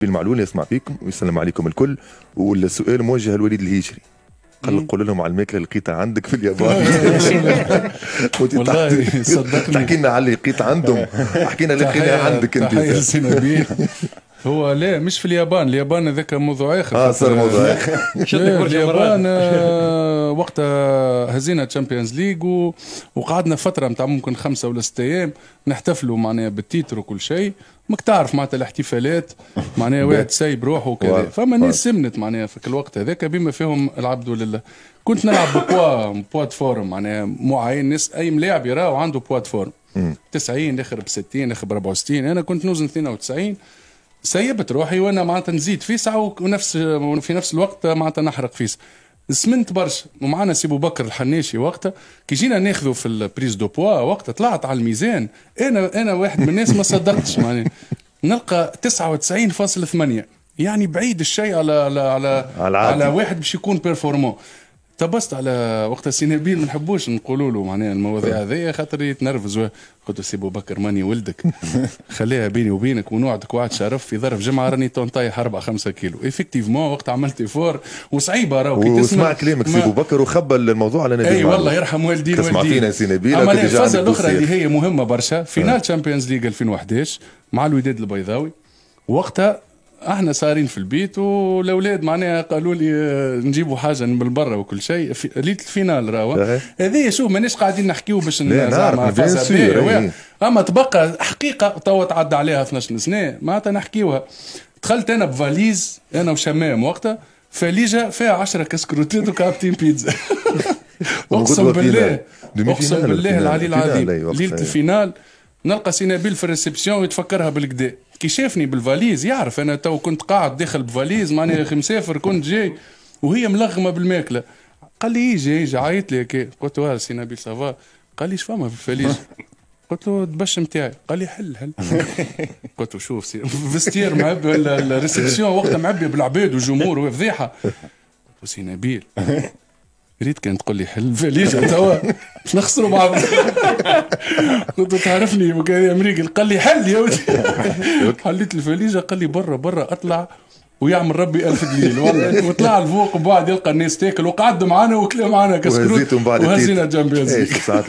نبيل معلول يسمع فيكم ويسلم عليكم الكل. والسؤال موجه لوليد الهيشري قال قول لهم على الماكله اللي لقيتها عندك في اليابان. والله صدقني. تحكي لنا على اللي لقيت عندهم. احكي لنا اللي لقيناها عندك انت. هو لا مش في اليابان. اليابان هذاك موضوع آخر. آه صار موضوع آخر. اليابان آه، وقتها هزينا Champions League و... وقعدنا فترة نتاع ممكن خمسة ولا ستة أيام نحتفلوا معناها بال titre وكل شيء. ماك تعرف معناتها الاحتفالات معناها واحد سايب روحه وكذا. فما ناس سمنت معناها في الوقت هذاك بما فيهم العبد لله كنت نلعب ببوا poids forme معناها معين. ناس اي ملاعب يراو عنده بوا فورم. 90 آخر ب 60 آخر ب 64 أنا كنت نوزن 92 سيبت روحي وأنا معناتها نزيد فيسعه ونفس في نفس الوقت معناتها نحرق فيسع. سمنت برشا. ومعنا سي بو بكر الحناشي وقتها. كي جينا ناخذه في ال prise de poids وقتها طلعت على الميزان. أنا أنا واحد من الناس ما صدقتش معناها. نلقى 99.8 يعني بعيد الشيء على على على, على. على واحد باش يكون performant تبست على وقت سي نبيل ما نحبوش نقولوا له معناها المواضيع هذيا خاطر يتنرفز. قلت له سي بو بكر ماني ولدك. خليها بيني وبينك ونوعدك وعد شرف في ظرف جمعة راني طايح 4 5 كيلو. effectivement وقت عملت effort وصعيبة راهو كي وسمع تسمع كلامك سي ابو بكر وخبل الموضوع على نادي أي. والله يرحم والدين والدين. فينا سي نبيل اما الفازه الأخرى. اللي هي مهمة برشا finale Champions League 2011 مع الوداد البيضاوي. وقتها إحنا صارين في البيت والأولاد معناها قالوا لي آه، نجيبوا حاجة من برا وكل شيء. في ليله ال finale راهو. هذه شوف مانيش قاعدين نحكيو باش زعما إيه. أما تبقى حقيقة توا تعدى عليها 12 سنة معناتها نحكيوها. دخلت أنا بفاليز أنا وشمام وقتها فاليجا فيها 10 كسكروتات وكابتين بيتزا. أقسم بالله أقسم بالله العلي العظيم. ليلة. ال finale نلقى سي نبيل في ال réception ويتفكرها بالقدا. كي شافني بالفاليز يعرف أنا تو كنت قاعد داخل بفاليز ماني مسافر كنت جاي وهي ملغمة بالماكلة. قال لي يجي يجي عيط لي هكا قلت له سي نبيل ça va قال لي إيش فما في الفاليز؟ قلت له الدبش نتاعي قال لي حل حل. قلت له شوف سي vestiaire معبي ال réception وقتها معبي بالعباد والجمهور وفضيحه قلت له سي نبيل ريت كان تقول لي حل الفاليجة توا. باش نخسروا بعض. له تعرفني وكان أمريكي. قال لي حل يا ودي حليت الفاليجة قال لي برا برا اطلع ويعمل ربي ألف دليل. والله. وطلع لفوق وبعد يلقى الناس تاكل وقعد معانا وكلا معانا كسكروت. وهزينا. جنب